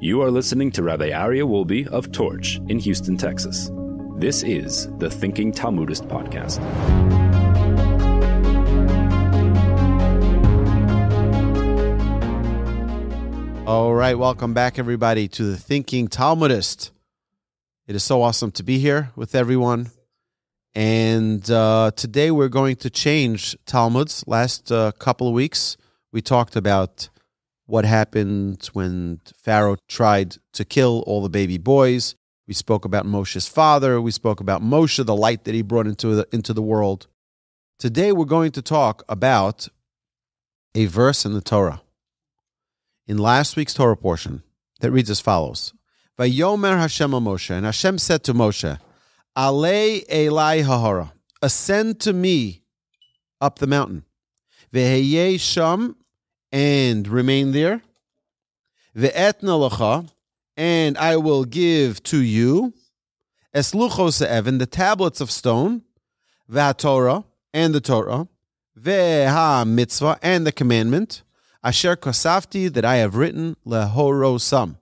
You are listening to Rabbi Aryeh Wolbe of Torch in Houston, Texas. This is the Thinking Talmudist podcast. All right, welcome back, everybody, to the Thinking Talmudist. It is so awesome to be here with everyone. And uh, today we're going to change Talmuds. Last uh, couple of weeks, we talked about what happened when Pharaoh tried to kill all the baby boys. We spoke about Moshe's father. We spoke about Moshe, the light that he brought into the, into the world. Today we're going to talk about a verse in the Torah in last week's Torah portion that reads as follows Vayomer Hashem Moshe, and Hashem said to Moshe, Ale Elai Hahara, ascend to me up the mountain. Veheye Sham, and remain there. Ve'etna Lacha, and I will give to you Esluchos Evan, the tablets of stone, Torah, and the Torah, Ve'ha Mitzvah, and the commandment, Asher kosafti that I have written lehorosam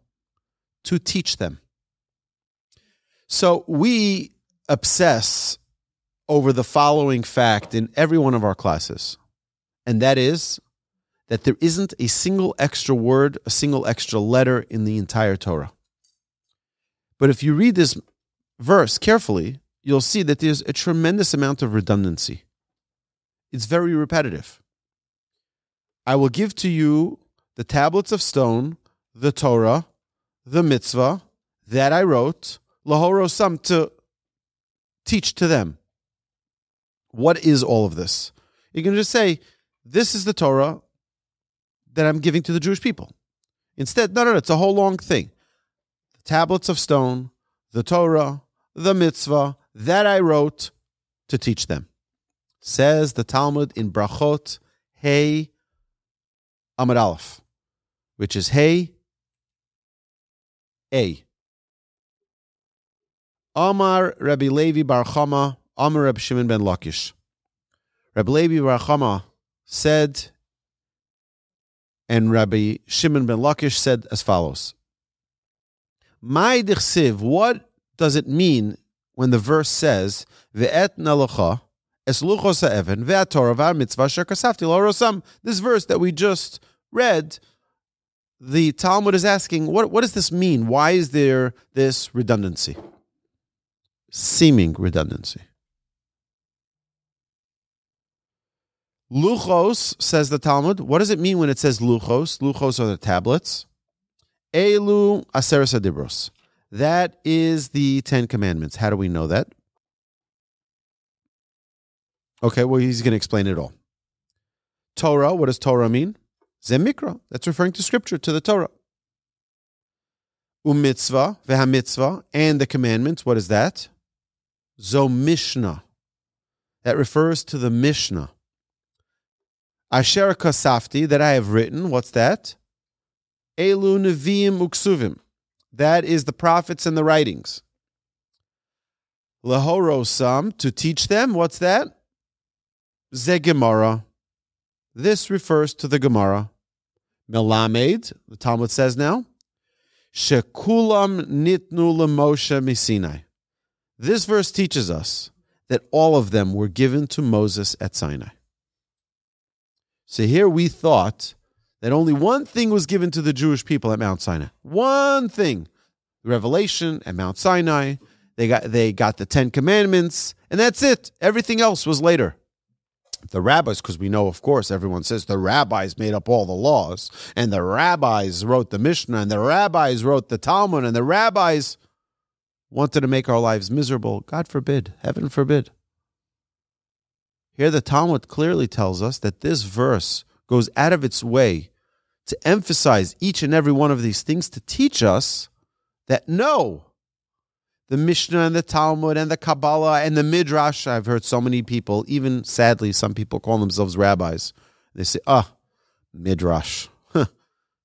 to teach them. So we obsess over the following fact in every one of our classes, and that is that there isn't a single extra word, a single extra letter in the entire Torah. But if you read this verse carefully, you'll see that there's a tremendous amount of redundancy. It's very repetitive. I will give to you the tablets of stone, the Torah, the mitzvah that I wrote, lahorosam, to teach to them. What is all of this? You can just say, This is the Torah that I'm giving to the Jewish people. Instead, no, no, no, it's a whole long thing. The tablets of stone, the Torah, the mitzvah that I wrote to teach them. Says the Talmud in Brachot, Hey Amud Aleph, which is Hey A. Amar Rabbi Levi Bar Chama, Amar Rabbi Shimon ben Lakish. Rabbi Levi Bar Chama said, and Rabbi Shimon ben Lakish said as follows: My dichsiv, what does it mean when the verse says ve'et nalacha this verse that we just read, the Talmud is asking, what, what does this mean? Why is there this redundancy? Seeming redundancy. Luchos, says the Talmud. What does it mean when it says luchos? Luchos are the tablets. Elu aseres adibros. That is the Ten Commandments. How do we know that? Okay, well, he's going to explain it all. Torah, what does Torah mean? Zemikra. That's referring to scripture, to the Torah. Umitzvah, veha and the commandments. What is that? Zo Mishnah. That refers to the Mishnah. Asher kasafti, that I have written. What's that? Elu neviim uksuvim. That is the prophets and the writings. Lahorosam, to teach them. What's that? Ze Gemara. This refers to the Gemara. Melamed, the Talmud says now, Shekulam nitnu lemoshe misinai. This verse teaches us that all of them were given to Moses at Sinai. So here we thought that only one thing was given to the Jewish people at Mount Sinai. One thing. Revelation at Mount Sinai. They got they got the Ten Commandments, and that's it. Everything else was later the rabbis, because we know, of course, everyone says the rabbis made up all the laws, and the rabbis wrote the Mishnah, and the rabbis wrote the Talmud, and the rabbis wanted to make our lives miserable. God forbid, heaven forbid. Here, the Talmud clearly tells us that this verse goes out of its way to emphasize each and every one of these things to teach us that no, the Mishnah and the Talmud and the Kabbalah and the Midrash. I've heard so many people, even sadly, some people call themselves rabbis. They say, ah, Midrash.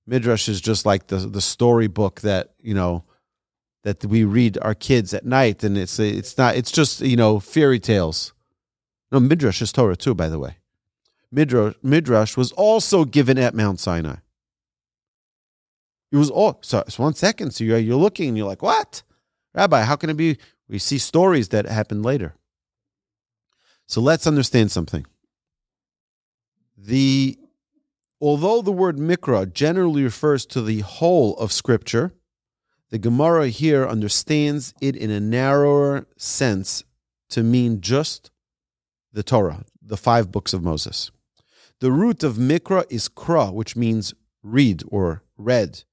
Midrash is just like the, the storybook that, you know, that we read our kids at night. And it's, it's not, it's just, you know, fairy tales. No, Midrash is Torah too, by the way. Midrash, Midrash was also given at Mount Sinai. It was all so. It's one second. So you're you're looking and you're like, what, Rabbi? How can it be? We see stories that happened later. So let's understand something. The although the word mikra generally refers to the whole of Scripture, the Gemara here understands it in a narrower sense to mean just the Torah, the five books of Moses. The root of mikra is kra, which means read or read.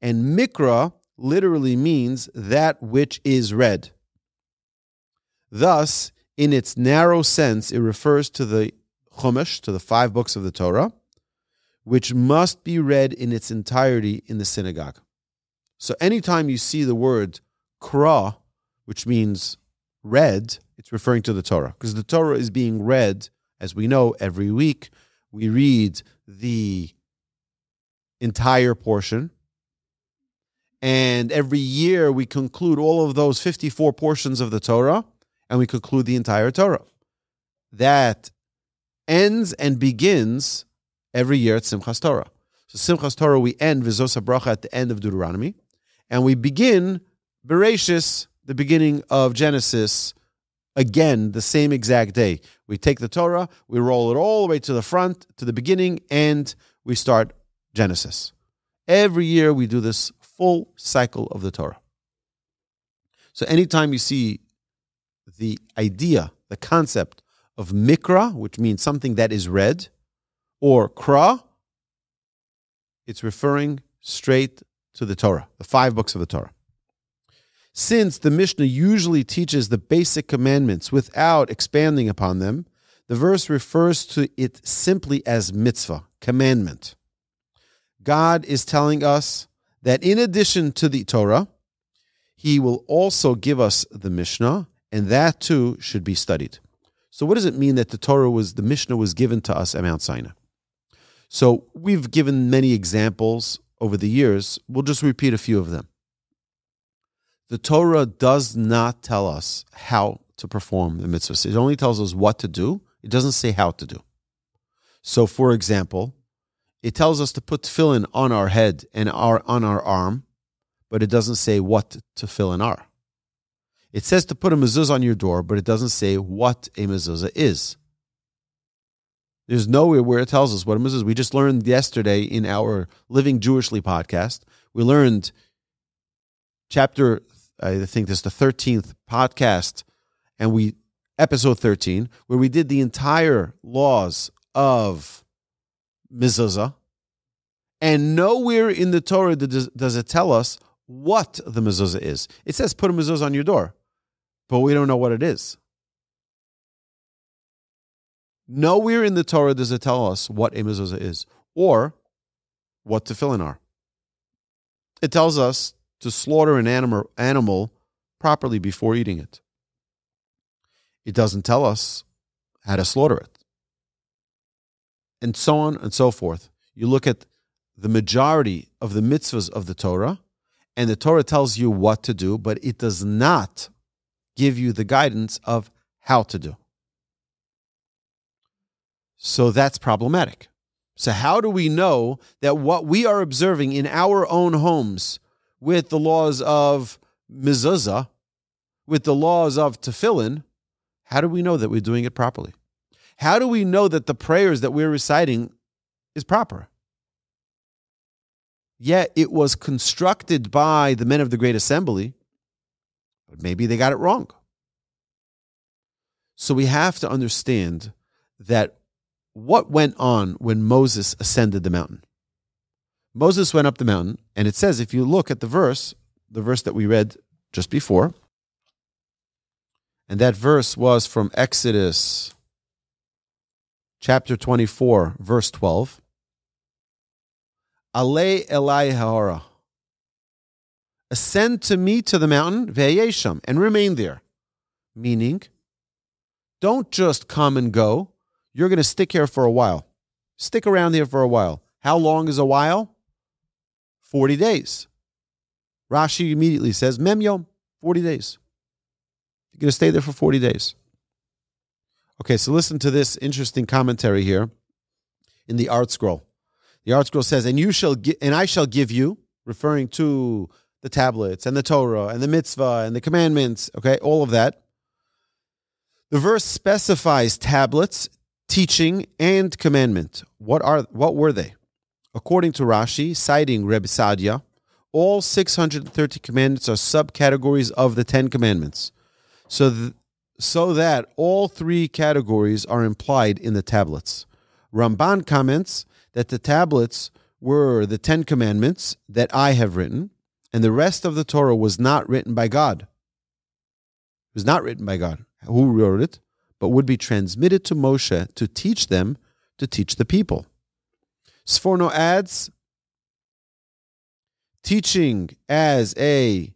And mikra literally means that which is read. Thus, in its narrow sense, it refers to the Chumash, to the five books of the Torah, which must be read in its entirety in the synagogue. So anytime you see the word kra, which means read, it's referring to the Torah, because the Torah is being read, as we know, every week. We read the entire portion. And every year we conclude all of those 54 portions of the Torah and we conclude the entire Torah. That ends and begins every year at Simchas Torah. So Simchas Torah, we end Vizos Bracha at the end of Deuteronomy, and we begin Bereshis, the beginning of Genesis, again the same exact day. We take the Torah, we roll it all the way to the front, to the beginning, and we start Genesis. Every year we do this full cycle of the Torah. So anytime you see the idea, the concept of mikra, which means something that is read, or kra, it's referring straight to the Torah, the five books of the Torah. Since the Mishnah usually teaches the basic commandments without expanding upon them, the verse refers to it simply as mitzvah, commandment. God is telling us that in addition to the Torah, He will also give us the Mishnah, and that too should be studied. So, what does it mean that the Torah was, the Mishnah was given to us at Mount Sinai? So, we've given many examples over the years. We'll just repeat a few of them. The Torah does not tell us how to perform the mitzvahs. It only tells us what to do. It doesn't say how to do. So, for example, it tells us to put tefillin on our head and our, on our arm, but it doesn't say what tefillin are. It says to put a mezuzah on your door, but it doesn't say what a mezuzah is. There's nowhere where it tells us what a mezuzah is. We just learned yesterday in our Living Jewishly podcast, we learned chapter, I think this is the 13th podcast, and we, episode 13, where we did the entire laws of mezuzah, and nowhere in the Torah does it tell us what the mezuzah is. It says put a mezuzah on your door, but we don't know what it is. Nowhere in the Torah does it tell us what a mezuzah is or what tefillin are. It tells us to slaughter an animal, animal properly before eating it. It doesn't tell us how to slaughter it and so on and so forth. You look at the majority of the mitzvahs of the Torah, and the Torah tells you what to do, but it does not give you the guidance of how to do. So that's problematic. So, how do we know that what we are observing in our own homes with the laws of mezuzah, with the laws of tefillin, how do we know that we're doing it properly? How do we know that the prayers that we're reciting is proper? Yet it was constructed by the men of the Great Assembly, but maybe they got it wrong. So we have to understand that what went on when Moses ascended the mountain. Moses went up the mountain, and it says, if you look at the verse, the verse that we read just before, and that verse was from Exodus chapter 24, verse 12. Ale Ha'ora. Ascend to me to the mountain, Ve'yesham, and remain there. Meaning, don't just come and go. You're going to stick here for a while. Stick around here for a while. How long is a while? 40 days. Rashi immediately says, Memyom, 40 days. You're going to stay there for 40 days. Okay, so listen to this interesting commentary here in the ArtScroll. The ArtScroll says, "And you shall gi- and I shall give you referring to the tablets and the Torah and the mitzvah and the commandments, okay, all of that. The verse specifies tablets, teaching, and commandment. What are what were they? According to Rashi, citing Reb Sadia, all 630 commandments are subcategories of the 10 commandments. So th- so that all three categories are implied in the tablets. Ramban comments that the tablets were the Ten Commandments that I have written, and the rest of the Torah was not written by God. It was not written by God. Who wrote it? But would be transmitted to Moshe to teach them, to teach the people. Sforno adds, teaching as a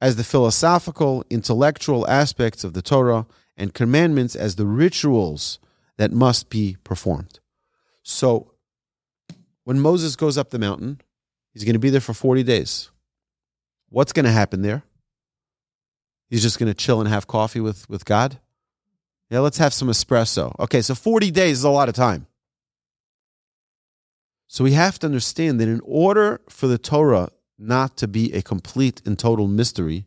as the philosophical, intellectual aspects of the Torah, and commandments as the rituals that must be performed. So, when Moses goes up the mountain, he's going to be there for 40 days. What's going to happen there? He's just going to chill and have coffee with, with God? Yeah, let's have some espresso. Okay, so 40 days is a lot of time. So we have to understand that in order for the Torah not to be a complete and total mystery,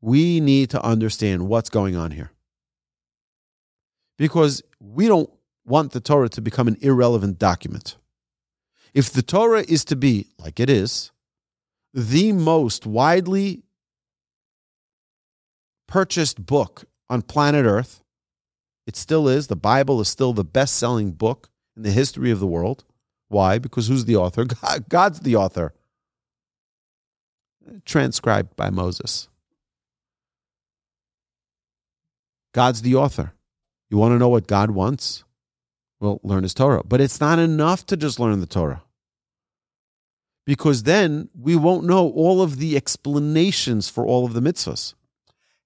we need to understand what's going on here. Because we don't want the Torah to become an irrelevant document. If the Torah is to be, like it is, the most widely purchased book on planet Earth, it still is. The Bible is still the best selling book in the history of the world. Why? Because who's the author? God, God's the author transcribed by Moses. God's the author. You want to know what God wants? Well, learn his Torah. But it's not enough to just learn the Torah. Because then we won't know all of the explanations for all of the mitzvahs.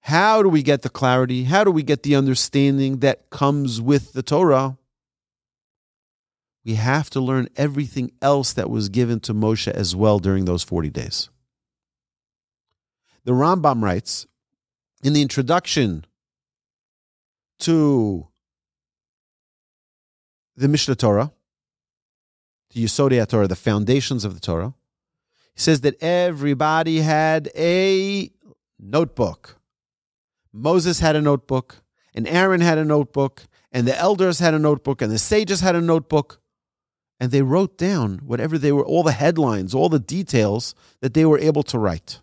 How do we get the clarity? How do we get the understanding that comes with the Torah? We have to learn everything else that was given to Moshe as well during those 40 days. The Rambam writes in the introduction to the Mishneh Torah, to Yesodei Torah, the foundations of the Torah, he says that everybody had a notebook. Moses had a notebook, and Aaron had a notebook, and the elders had a notebook, and the sages had a notebook. And they wrote down whatever they were, all the headlines, all the details that they were able to write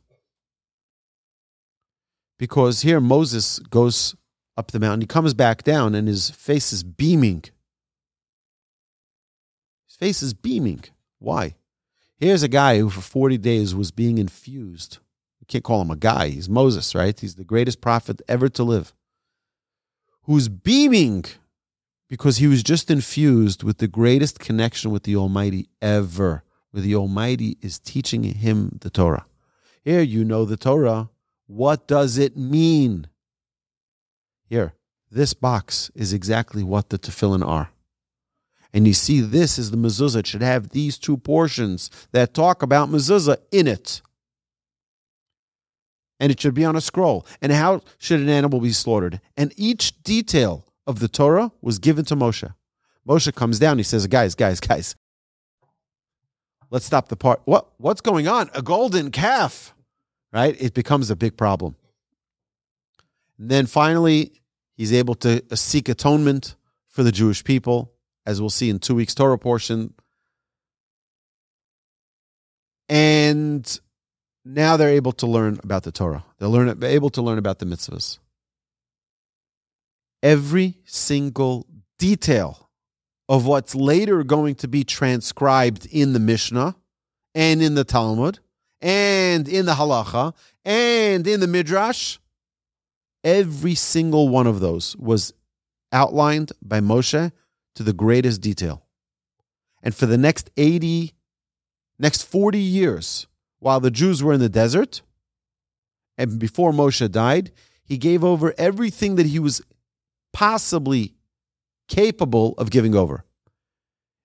because here Moses goes up the mountain, he comes back down, and his face is beaming. His face is beaming. Why? Here's a guy who for 40 days was being infused. You can't call him a guy. He's Moses, right? He's the greatest prophet ever to live. Who's beaming because he was just infused with the greatest connection with the Almighty ever, where the Almighty is teaching him the Torah. Here you know the Torah what does it mean? Here, this box is exactly what the tefillin are. And you see, this is the mezuzah. It should have these two portions that talk about mezuzah in it. And it should be on a scroll. And how should an animal be slaughtered? And each detail of the Torah was given to Moshe. Moshe comes down. He says, "Guys, guys, guys, let's stop the part. What? What's going on? A golden calf." right? It becomes a big problem. And then finally, he's able to uh, seek atonement for the Jewish people, as we'll see in two weeks' Torah portion. And now they're able to learn about the Torah. They're learn, able to learn about the mitzvahs. Every single detail of what's later going to be transcribed in the Mishnah and in the Talmud and in the halacha and in the midrash, every single one of those was outlined by Moshe to the greatest detail. And for the next 80, next 40 years, while the Jews were in the desert, and before Moshe died, he gave over everything that he was possibly capable of giving over.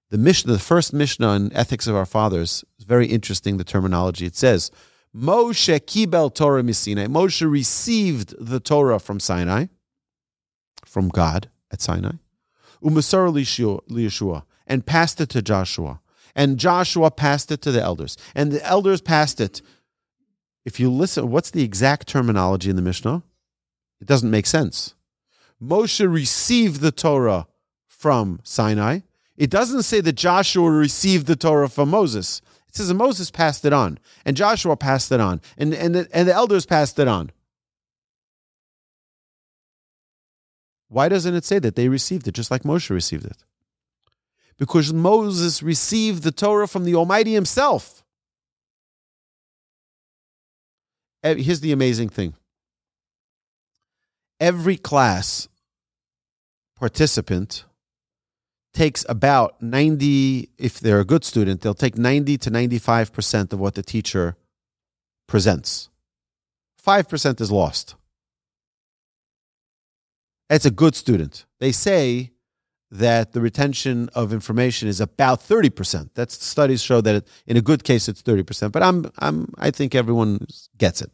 The Mishnah, the first Mishnah in Ethics of Our Fathers, is very interesting, the terminology. It says, Moshe kibel Torah misinai. Moshe received the Torah from Sinai, from God at Sinai. Umasar liyeshua, and passed it to Joshua. And Joshua passed it to the elders. And the elders passed it. If you listen, what's the exact terminology in the Mishnah? It doesn't make sense. Moshe received the Torah from Sinai. It doesn't say that Joshua received the Torah from Moses. It says that Moses passed it on, and Joshua passed it on, and, and, the, and the elders passed it on. Why doesn't it say that they received it just like Moshe received it? Because Moses received the Torah from the Almighty Himself. Eh, here's the amazing thing every class participant takes about 90 if they're a good student they'll take 90 to 95% of what the teacher presents. 5% is lost. It's a good student. They say that the retention of information is about 30% that's studies show that in a good case it's 30% but i'm i'm i think everyone gets it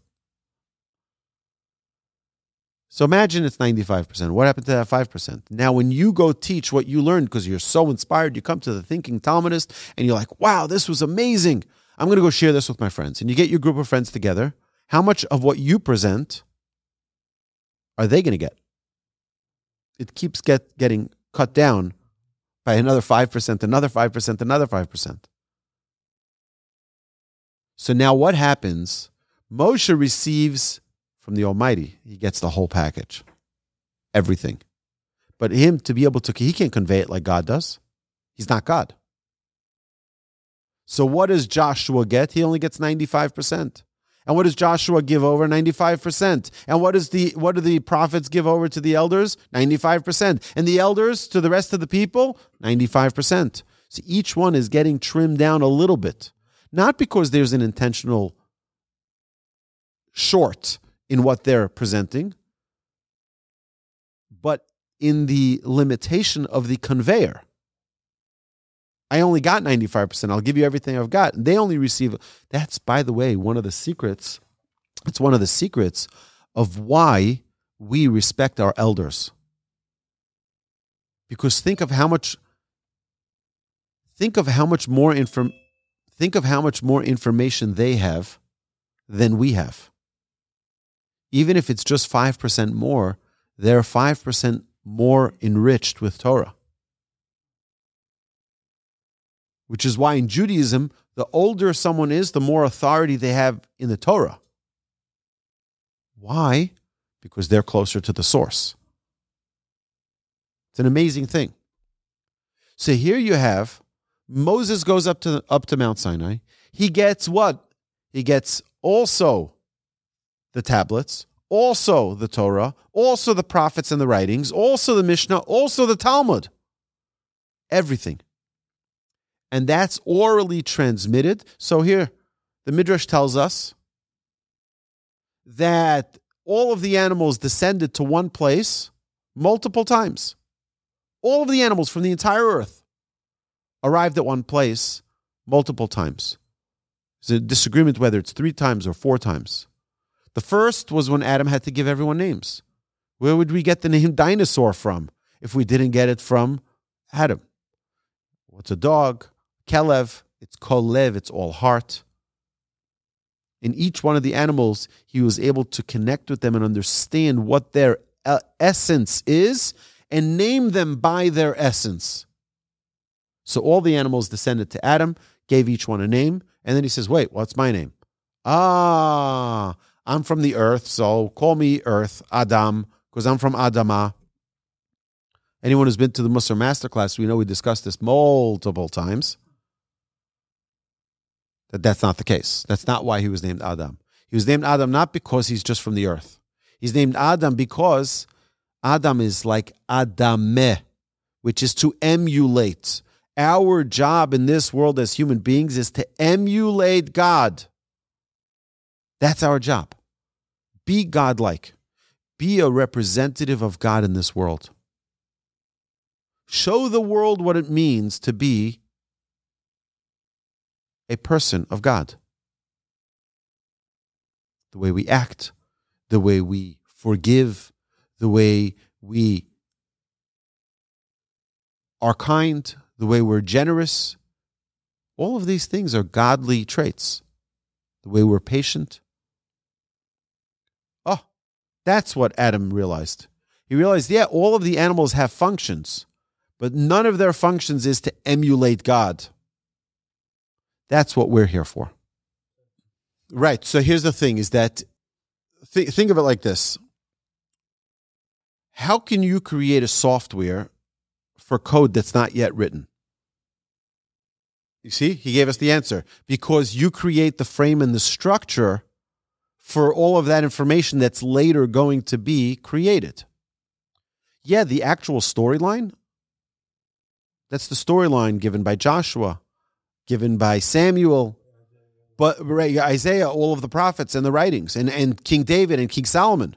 so imagine it's 95%. What happened to that 5%? Now, when you go teach what you learned because you're so inspired, you come to the thinking Talmudist and you're like, wow, this was amazing. I'm going to go share this with my friends. And you get your group of friends together. How much of what you present are they going to get? It keeps get, getting cut down by another 5%, another 5%, another 5%. So now what happens? Moshe receives from the Almighty, he gets the whole package, everything. But him to be able to, he can't convey it like God does. He's not God. So what does Joshua get? He only gets 95%. And what does Joshua give over? 95%. And what is the what do the prophets give over to the elders? 95%. And the elders to the rest of the people? 95%. So each one is getting trimmed down a little bit. Not because there's an intentional short in what they're presenting, but in the limitation of the conveyor. I only got 95%. I'll give you everything I've got. They only receive. That's, by the way, one of the secrets. It's one of the secrets of why we respect our elders. Because think of how much think of how much more inform think of how much more information they have than we have even if it's just 5% more, they're 5% more enriched with Torah. Which is why in Judaism, the older someone is, the more authority they have in the Torah. Why? Because they're closer to the source. It's an amazing thing. So here you have Moses goes up to up to Mount Sinai. He gets what? He gets also the tablets, also the Torah, also the prophets and the writings, also the Mishnah, also the Talmud. Everything. And that's orally transmitted. So here, the Midrash tells us that all of the animals descended to one place multiple times. All of the animals from the entire earth arrived at one place multiple times. There's a disagreement whether it's three times or four times. The first was when Adam had to give everyone names. Where would we get the name dinosaur from if we didn't get it from Adam? What's a dog? Kelev. It's kolev. It's all heart. In each one of the animals, he was able to connect with them and understand what their uh, essence is and name them by their essence. So all the animals descended to Adam, gave each one a name, and then he says, Wait, what's my name? Ah, I'm from the earth, so call me Earth, Adam, because I'm from Adama. Anyone who's been to the Musar Masterclass, we know we discussed this multiple times. That that's not the case. That's not why he was named Adam. He was named Adam not because he's just from the earth. He's named Adam because Adam is like Adameh, which is to emulate. Our job in this world as human beings is to emulate God. That's our job. Be godlike. Be a representative of God in this world. Show the world what it means to be a person of God. The way we act, the way we forgive, the way we are kind, the way we're generous, All of these things are godly traits. The way we're patient. That's what Adam realized. He realized, yeah, all of the animals have functions, but none of their functions is to emulate God. That's what we're here for. Right. So here's the thing is that th- think of it like this. How can you create a software for code that's not yet written? You see, he gave us the answer because you create the frame and the structure for all of that information that's later going to be created. Yeah, the actual storyline, that's the storyline given by Joshua, given by Samuel, but Isaiah, all of the prophets and the writings, and, and King David and King Solomon.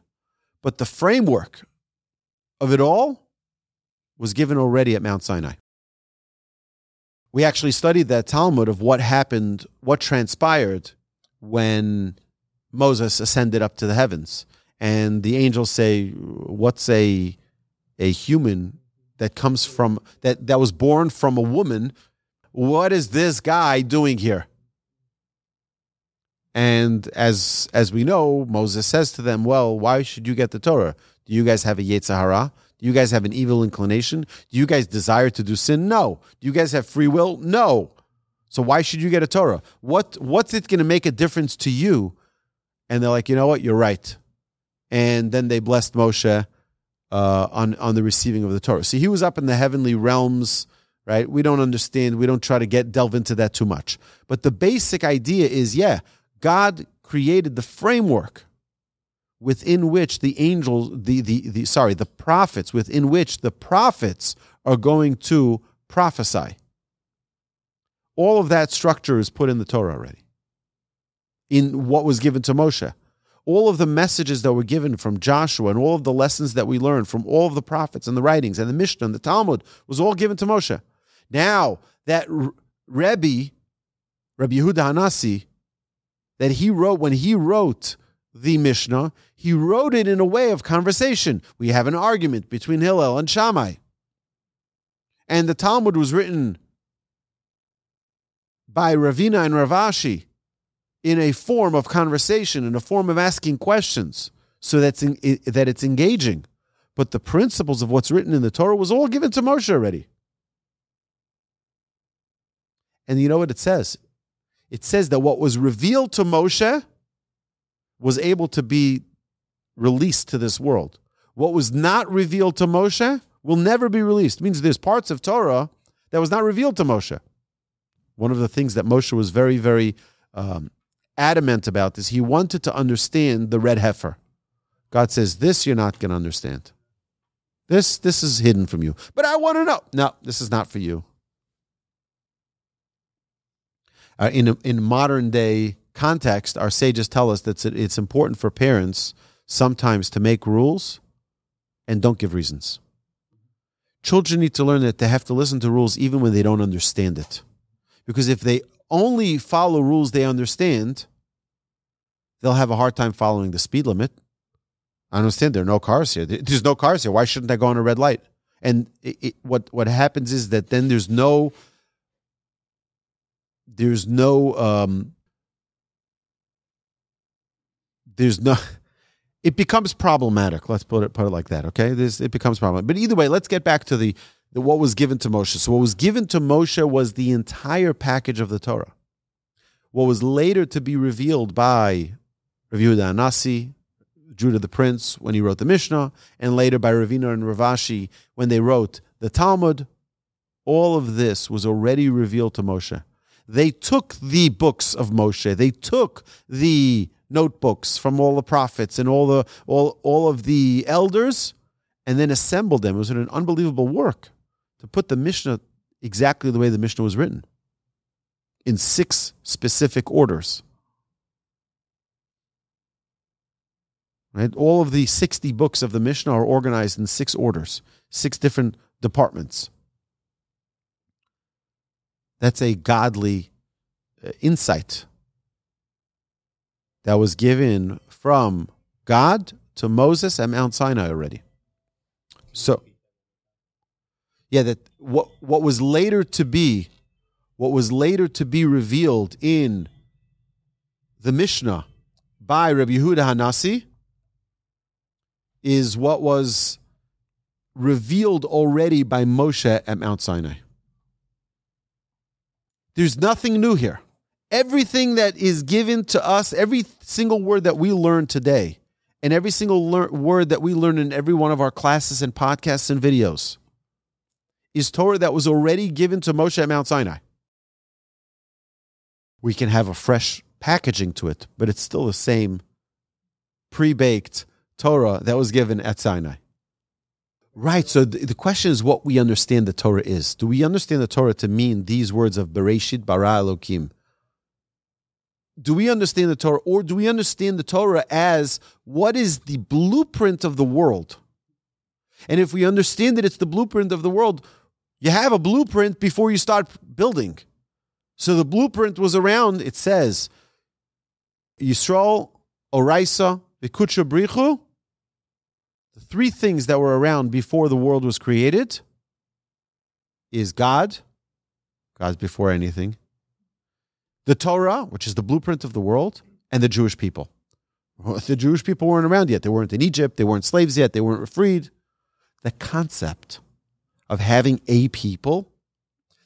But the framework of it all was given already at Mount Sinai. We actually studied that Talmud of what happened, what transpired when Moses ascended up to the heavens. And the angels say, What's a, a human that comes from, that, that was born from a woman? What is this guy doing here? And as as we know, Moses says to them, "Well, why should you get the Torah? Do you guys have a yetzer hara? Do you guys have an evil inclination? Do you guys desire to do sin? No. Do you guys have free will? No. So why should you get a Torah? What what's it going to make a difference to you? And they're like, you know what? You're right. And then they blessed Moshe uh, on on the receiving of the Torah. See, he was up in the heavenly realms, right? We don't understand. We don't try to get delve into that too much. But the basic idea is, yeah, God created the framework within which the angels, the, the, the sorry, the prophets, within which the prophets are going to prophesy. All of that structure is put in the Torah already, in what was given to Moshe. All of the messages that were given from Joshua and all of the lessons that we learned from all of the prophets and the writings and the Mishnah and the Talmud was all given to Moshe. Now, that Rebbe, Rabbi Yehuda Hanassi, that he wrote when he wrote the Mishnah, he wrote it in a way of conversation. We have an argument between Hillel and Shammai. And the Talmud was written by Ravina and Rav Ashi in a form of conversation, in a form of asking questions, so that's in, that it's engaging. But the principles of what's written in the Torah was all given to Moshe already. And you know what it says? It says that what was revealed to Moshe was able to be released to this world. What was not revealed to Moshe will never be released. It means there's parts of Torah that was not revealed to Moshe. One of the things that Moshe was very, very um, adamant about this. he wanted to understand the red heifer. God says, This you're not going to understand. This, this is hidden from you. But I want to know. No, this is not for you. Uh, in, in modern day context, our sages tell us that it's important for parents sometimes to make rules and don't give reasons. Children need to learn that they have to listen to rules even when they don't understand it. Because if they only follow rules they understand, they'll have a hard time following the speed limit. I understand there are no cars here. There's no cars here. Why shouldn't I go on a red light? And it, it, what what happens is that then there's no there's no um, there's no it becomes problematic. Let's put it put it like that. Okay, this it becomes problematic. But either way, let's get back to the, the what was given to Moshe. So what was given to Moshe was the entire package of the Torah. What was later to be revealed by Yehuda Anasi, Judah the Prince when he wrote the Mishnah, and later by Ravina and Rav Ashi when they wrote the Talmud. All of this was already revealed to Moshe. They took the books of Moshe. They took the notebooks from all the prophets and all the all all of the elders and then assembled them. It was an unbelievable work to put the Mishnah exactly the way the Mishnah was written in six specific orders. Right? All of the 60 books of the Mishnah are organized in six orders, six different departments. That's a godly uh, insight that was given from God to Moses at Mount Sinai already. So, yeah, that what what was later to be what was later to be revealed in the Mishnah by Rabbi Yehuda Hanasi is what was revealed already by Moshe at Mount Sinai. There's nothing new here. Everything that is given to us, every single word that we learn today, and every single lear- word that we learn in every one of our classes and podcasts and videos is Torah that was already given to Moshe at Mount Sinai. We can have a fresh packaging to it, but it's still the same pre baked Torah that was given at Sinai. Right. So the, the question is what we understand the Torah is. Do we understand the Torah to mean these words of Bereshit bara Elokim? Do we understand the Torah, or do we understand the Torah as what is the blueprint of the world? And if we understand that it's the blueprint of the world, you have a blueprint before you start building. So the blueprint was around, it says, Yisrael, Oraisa, Vikucha Brichu, the three things that were around before the world was created is God, God's before anything, the Torah, which is the blueprint of the world, and the Jewish people. The Jewish people weren't around yet. They weren't in Egypt. They weren't slaves yet. They weren't freed. The concept of having a people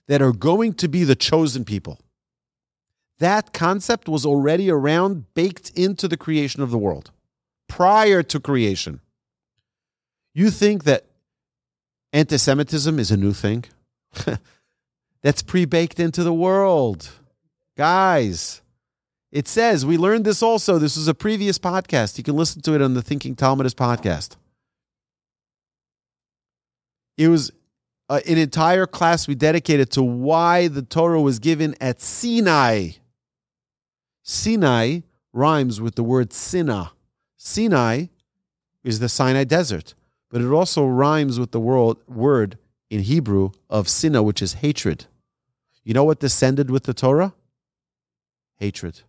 that are going to be the chosen people. That concept was already around, baked into the creation of the world prior to creation. You think that anti Semitism is a new thing? That's pre baked into the world. Guys, it says, we learned this also. This was a previous podcast. You can listen to it on the Thinking Talmudist podcast. It was uh, an entire class we dedicated to why the Torah was given at Sinai. Sinai rhymes with the word Sinai. Sinai is the Sinai desert but it also rhymes with the word, word in Hebrew of sinna, which is hatred. You know what descended with the Torah? Hatred.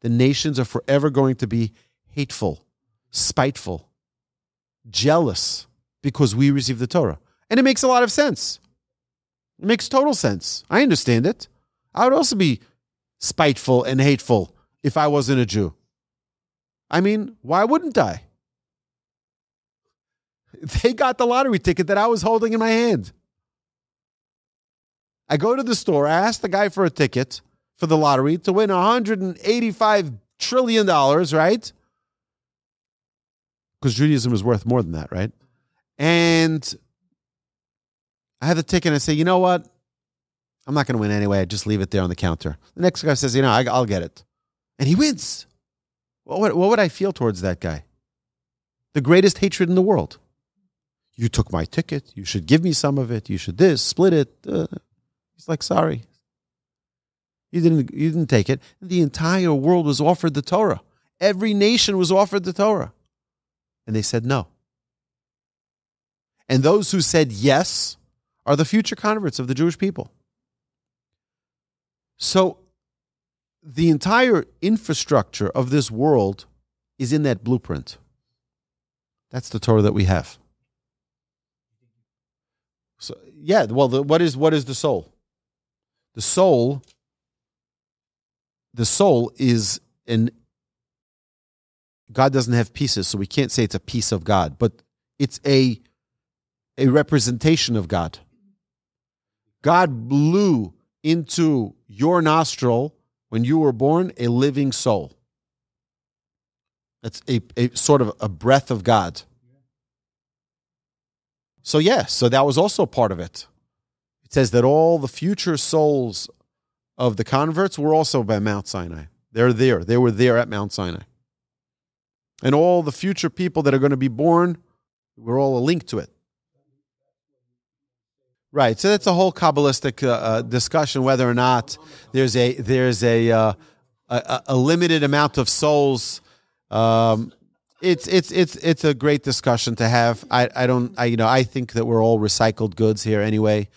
The nations are forever going to be hateful, spiteful, jealous because we receive the Torah. And it makes a lot of sense. It makes total sense. I understand it. I would also be spiteful and hateful if I wasn't a Jew. I mean, why wouldn't I? They got the lottery ticket that I was holding in my hand. I go to the store, I ask the guy for a ticket for the lottery to win $185 trillion, right? Because Judaism is worth more than that, right? And I have the ticket and I say, you know what? I'm not going to win anyway. I just leave it there on the counter. The next guy says, you know, I, will get it. And he wins. What, what, what would I feel towards that guy? The greatest hatred in the world you took my ticket. You should give me some of it. You should this, split it. Uh, he's like, sorry. You didn't, you didn't take it. The entire world was offered the Torah. Every nation was offered the Torah. And they said no. And those who said yes are the future converts of the Jewish people. So the entire infrastructure of this world is in that blueprint. That's the Torah that we have. Yeah, well, the, what is what is the soul? The soul. The soul is an. God doesn't have pieces, so we can't say it's a piece of God, but it's a a representation of God. God blew into your nostril when you were born a living soul. That's a, a sort of a breath of God. So, yeah, so that was also part of it. It says that all the future souls of the converts were also by Mount Sinai. They're there. They were there at Mount Sinai. And all the future people that are going to be born, we're all a link to it. Right. So that's a whole kabbalistic uh, uh, discussion whether or not there's a there's a uh, a, a, limited amount of souls um, it's it's it's it's a great discussion to have. I I don't I you know I think that we're all recycled goods here anyway,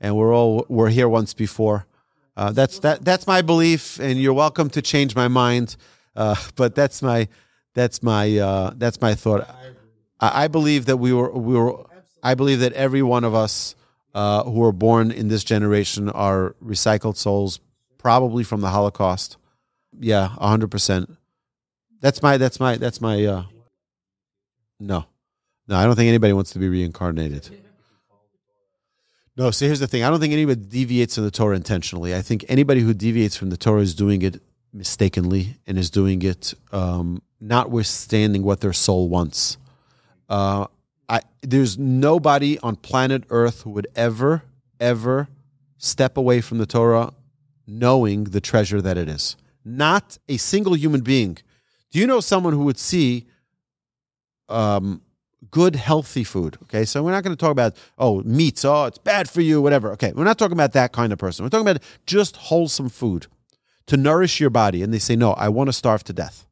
and we're all we're here once before. Uh, that's that that's my belief, and you're welcome to change my mind. Uh, but that's my that's my uh, that's my thought. I, I believe that we were we were. I believe that every one of us uh, who are born in this generation are recycled souls, probably from the Holocaust. Yeah, hundred percent. That's my. That's my. That's my. Uh, no, no. I don't think anybody wants to be reincarnated. No. So here's the thing. I don't think anybody deviates from the Torah intentionally. I think anybody who deviates from the Torah is doing it mistakenly and is doing it um, notwithstanding what their soul wants. Uh, I, there's nobody on planet Earth who would ever, ever step away from the Torah knowing the treasure that it is. Not a single human being. Do you know someone who would see um, good, healthy food? Okay, so we're not going to talk about, oh, meats, oh, it's bad for you, whatever. Okay, we're not talking about that kind of person. We're talking about just wholesome food to nourish your body. And they say, no, I want to starve to death.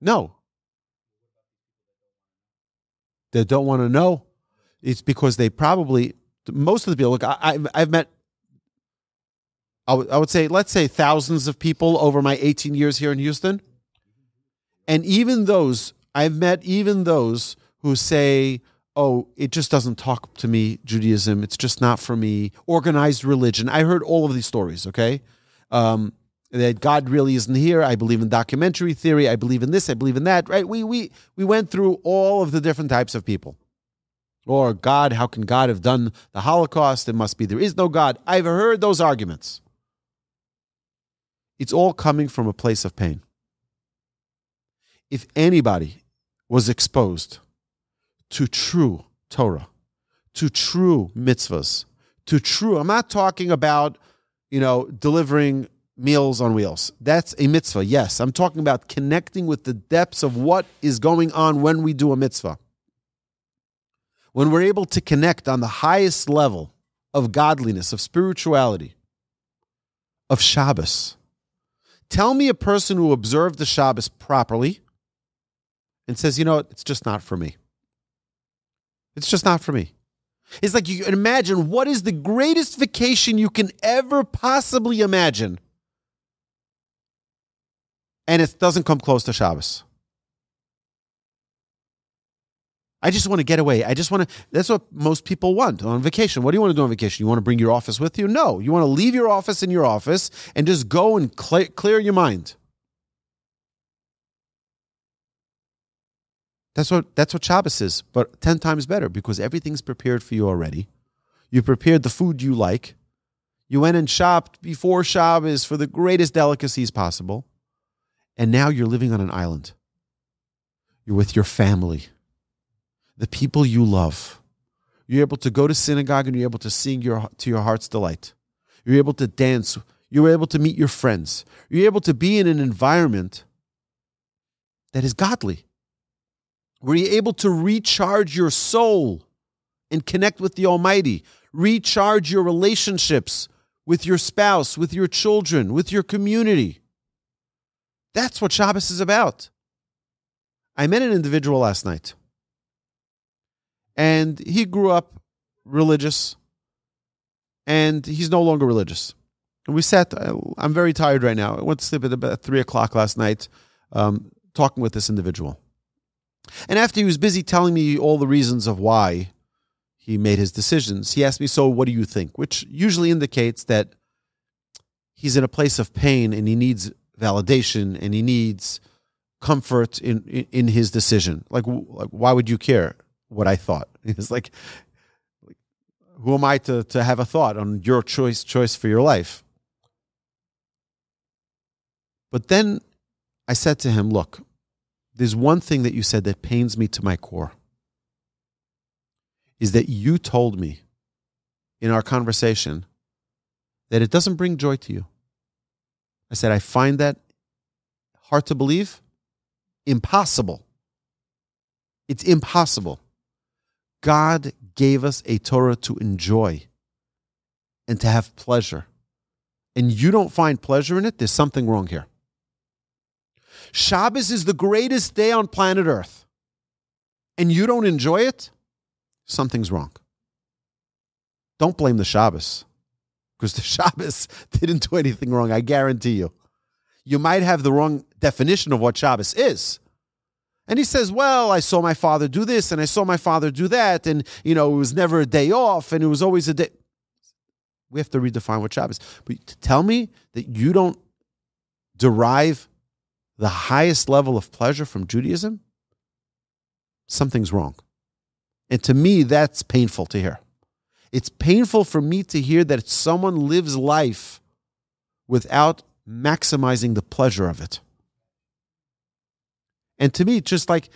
No, They don't want to know, it's because they probably most of the people. Look, I, have met. I, would say, let's say, thousands of people over my 18 years here in Houston, and even those I've met, even those who say, "Oh, it just doesn't talk to me, Judaism. It's just not for me." Organized religion. I heard all of these stories. Okay. Um, that God really isn't here. I believe in documentary theory. I believe in this. I believe in that. Right? We we we went through all of the different types of people. Or God, how can God have done the Holocaust? It must be there is no God. I've heard those arguments. It's all coming from a place of pain. If anybody was exposed to true Torah, to true mitzvahs, to true, I'm not talking about, you know, delivering Meals on Wheels. That's a mitzvah. Yes, I'm talking about connecting with the depths of what is going on when we do a mitzvah. When we're able to connect on the highest level of godliness, of spirituality, of Shabbos. Tell me a person who observed the Shabbos properly and says, you know it's just not for me. It's just not for me. It's like you imagine what is the greatest vacation you can ever possibly imagine and it doesn't come close to Shabbos. I just want to get away. I just want to. That's what most people want on vacation. What do you want to do on vacation? You want to bring your office with you? No. You want to leave your office in your office and just go and clear, clear your mind. That's what that's what Shabbos is, but ten times better because everything's prepared for you already. You prepared the food you like. You went and shopped before Shabbos for the greatest delicacies possible. And now you're living on an island. You're with your family, the people you love. You're able to go to synagogue and you're able to sing your, to your heart's delight. You're able to dance. You're able to meet your friends. You're able to be in an environment that is godly, where you're able to recharge your soul and connect with the Almighty, recharge your relationships with your spouse, with your children, with your community. That's what Shabbos is about. I met an individual last night, and he grew up religious, and he's no longer religious. And we sat, I'm very tired right now. I went to sleep at about three o'clock last night, um, talking with this individual. And after he was busy telling me all the reasons of why he made his decisions, he asked me, So, what do you think? Which usually indicates that he's in a place of pain and he needs validation and he needs comfort in, in, in his decision. Like, like, why would you care what I thought? It's like, who am I to, to have a thought on your choice choice for your life? But then I said to him, look, there's one thing that you said that pains me to my core. Is that you told me in our conversation that it doesn't bring joy to you. I said, I find that hard to believe, impossible. It's impossible. God gave us a Torah to enjoy and to have pleasure. And you don't find pleasure in it, there's something wrong here. Shabbos is the greatest day on planet Earth, and you don't enjoy it, something's wrong. Don't blame the Shabbos because the Shabbos didn't do anything wrong. I guarantee you. You might have the wrong definition of what Shabbos is. And he says, Well, I saw my father do this and I saw my father do that. And, you know, it was never a day off and it was always a day. We have to redefine what Shabbos. Is. But to tell me that you don't derive the highest level of pleasure from Judaism, something's wrong. And to me, that's painful to hear. It's painful for me to hear that someone lives life without maximizing the pleasure of it. And to me, just like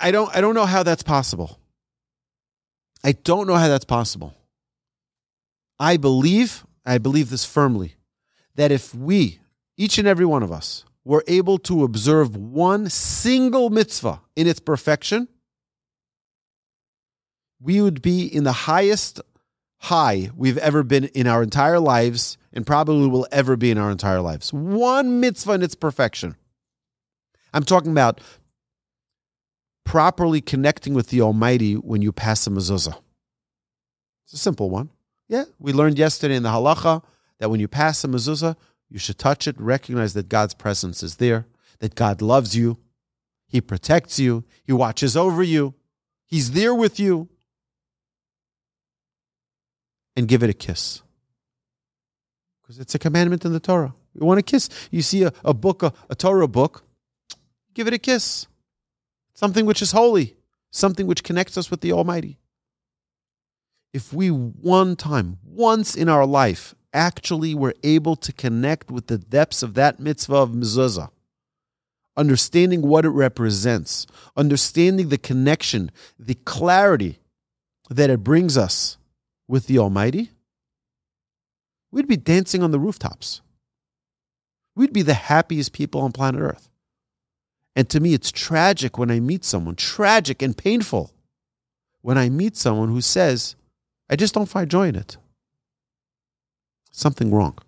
I don't I don't know how that's possible. I don't know how that's possible. I believe, I believe this firmly, that if we, each and every one of us, were able to observe one single mitzvah in its perfection, we would be in the highest high we've ever been in our entire lives and probably will ever be in our entire lives. One mitzvah in its perfection. I'm talking about properly connecting with the Almighty when you pass a mezuzah. It's a simple one. Yeah, we learned yesterday in the halacha that when you pass a mezuzah, you should touch it, recognize that God's presence is there, that God loves you, He protects you, He watches over you, He's there with you and give it a kiss. Because it's a commandment in the Torah. You want a kiss. You see a, a book, a, a Torah book, give it a kiss. Something which is holy, something which connects us with the Almighty. If we one time, once in our life, actually were able to connect with the depths of that mitzvah of mezuzah, understanding what it represents, understanding the connection, the clarity that it brings us with the Almighty, we'd be dancing on the rooftops. We'd be the happiest people on planet Earth. And to me, it's tragic when I meet someone, tragic and painful, when I meet someone who says, I just don't find joy in it. Something wrong.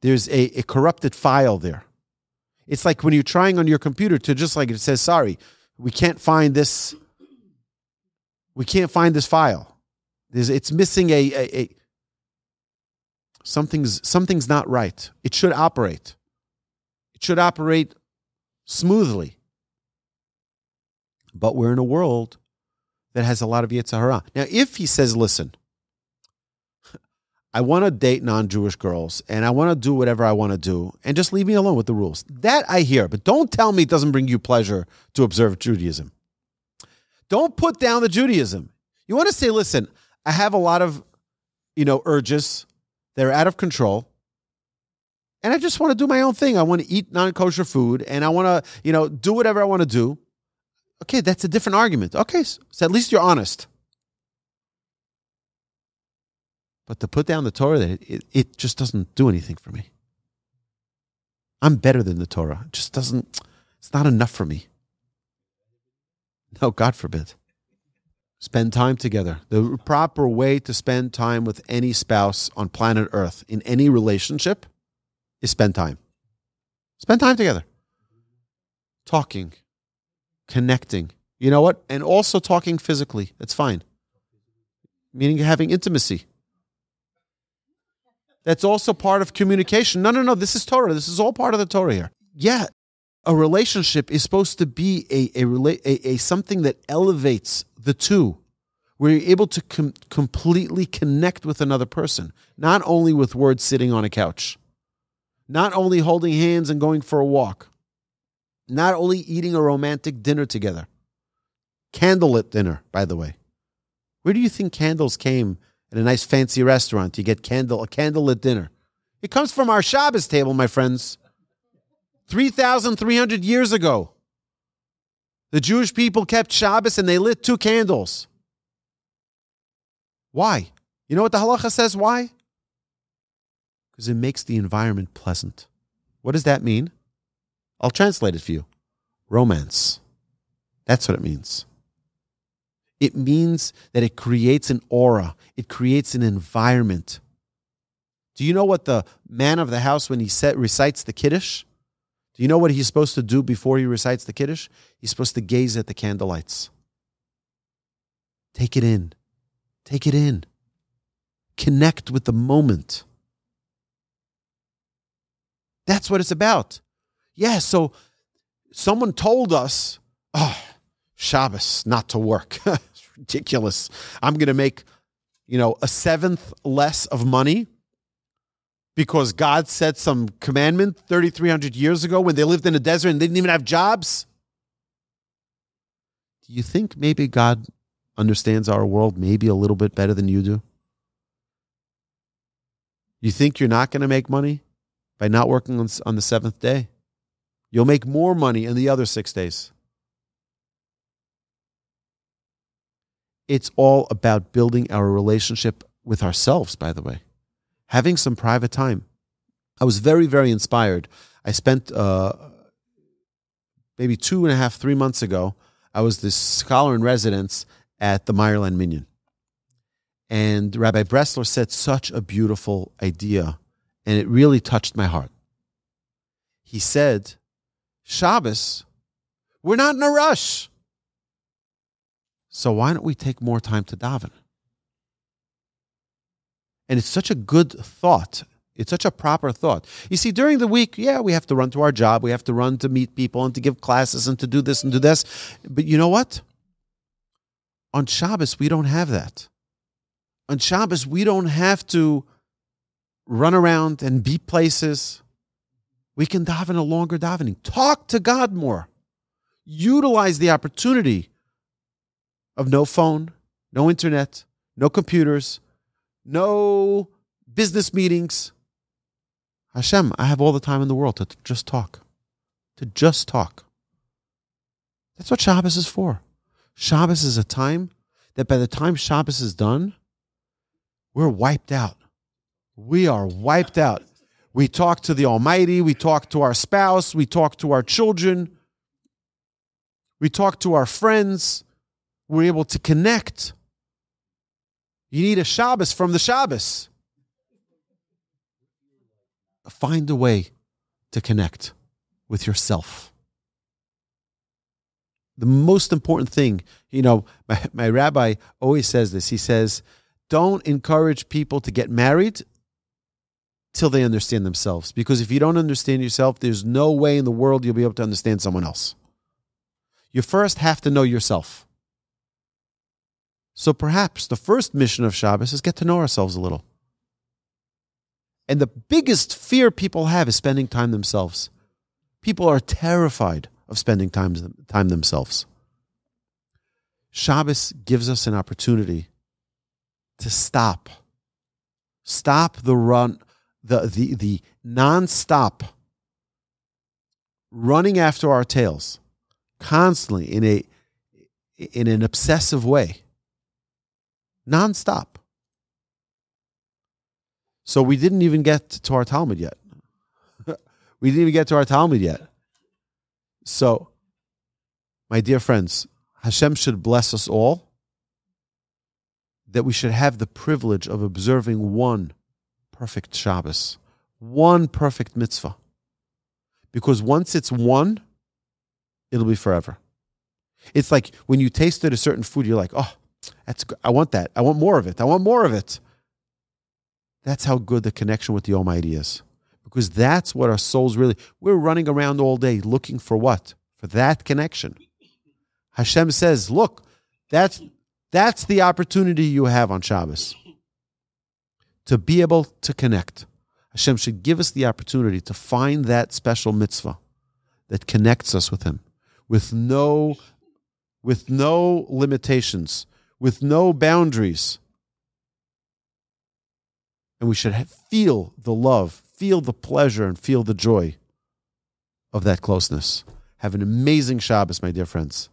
There's a, a corrupted file there. It's like when you're trying on your computer to just like it says, sorry, we can't find this. We can't find this file. There's, it's missing a, a, a something's something's not right. It should operate. It should operate smoothly. But we're in a world that has a lot of Yetzer Hara. Now, if he says, listen, I want to date non Jewish girls and I want to do whatever I want to do and just leave me alone with the rules. That I hear, but don't tell me it doesn't bring you pleasure to observe Judaism. Don't put down the Judaism. You want to say, listen, I have a lot of, you know, urges They're out of control. And I just want to do my own thing. I want to eat non kosher food and I want to, you know, do whatever I want to do. Okay, that's a different argument. Okay, so at least you're honest. But to put down the Torah, that it, it just doesn't do anything for me. I'm better than the Torah. It just doesn't, it's not enough for me. No, God forbid. Spend time together. The proper way to spend time with any spouse on planet Earth in any relationship is spend time. Spend time together. Talking, connecting. You know what? And also talking physically. That's fine. Meaning having intimacy. That's also part of communication. No, no, no. This is Torah. This is all part of the Torah here. Yeah, a relationship is supposed to be a, a, a, a something that elevates the two, where you're able to com- completely connect with another person, not only with words sitting on a couch, not only holding hands and going for a walk, not only eating a romantic dinner together, candlelit dinner, by the way. Where do you think candles came at a nice fancy restaurant? You get candle a candlelit dinner. It comes from our Shabbos table, my friends. 3,300 years ago. The Jewish people kept Shabbos and they lit two candles. Why? You know what the halacha says? Why? Because it makes the environment pleasant. What does that mean? I'll translate it for you romance. That's what it means. It means that it creates an aura, it creates an environment. Do you know what the man of the house, when he set, recites the Kiddush, do you know what he's supposed to do before he recites the Kiddush? He's supposed to gaze at the candlelights. Take it in. Take it in. Connect with the moment. That's what it's about. Yeah, so someone told us, oh, Shabbos, not to work. it's ridiculous. I'm going to make, you know, a seventh less of money because God said some commandment 3,300 years ago when they lived in a desert and didn't even have jobs? Do you think maybe God understands our world maybe a little bit better than you do? You think you're not going to make money by not working on, on the seventh day? You'll make more money in the other six days. It's all about building our relationship with ourselves, by the way, having some private time. I was very, very inspired. I spent uh, maybe two and a half, three months ago. I was this scholar in residence at the Meyerland Minyan. And Rabbi Bressler said such a beautiful idea, and it really touched my heart. He said, Shabbos, we're not in a rush. So why don't we take more time to daven? And it's such a good thought. It's such a proper thought. You see, during the week, yeah, we have to run to our job, we have to run to meet people and to give classes and to do this and do this. But you know what? On Shabbos, we don't have that. On Shabbos, we don't have to run around and be places. We can daven a longer davening. Talk to God more. Utilize the opportunity of no phone, no internet, no computers, no business meetings. Hashem, I have all the time in the world to just talk, to just talk. That's what Shabbos is for. Shabbos is a time that by the time Shabbos is done, we're wiped out. We are wiped out. We talk to the Almighty, we talk to our spouse, we talk to our children, we talk to our friends. We're able to connect. You need a Shabbos from the Shabbos. Find a way to connect with yourself. The most important thing, you know, my, my rabbi always says this. He says, don't encourage people to get married till they understand themselves. Because if you don't understand yourself, there's no way in the world you'll be able to understand someone else. You first have to know yourself. So perhaps the first mission of Shabbos is get to know ourselves a little. And the biggest fear people have is spending time themselves. People are terrified of spending time, time themselves. Shabbos gives us an opportunity to stop. Stop the run, the, the, the non-stop running after our tails constantly in a in an obsessive way. Non-stop. So we didn't even get to our Talmud yet. we didn't even get to our Talmud yet. So, my dear friends, Hashem should bless us all that we should have the privilege of observing one perfect Shabbos, one perfect mitzvah. Because once it's one, it'll be forever. It's like when you tasted a certain food, you're like, oh, that's good. I want that. I want more of it. I want more of it. That's how good the connection with the Almighty is. Because that's what our souls really, we're running around all day looking for what? For that connection. Hashem says, look, that's that's the opportunity you have on Shabbos to be able to connect. Hashem should give us the opportunity to find that special mitzvah that connects us with Him with no, with no limitations, with no boundaries. And we should feel the love, feel the pleasure, and feel the joy of that closeness. Have an amazing Shabbos, my dear friends.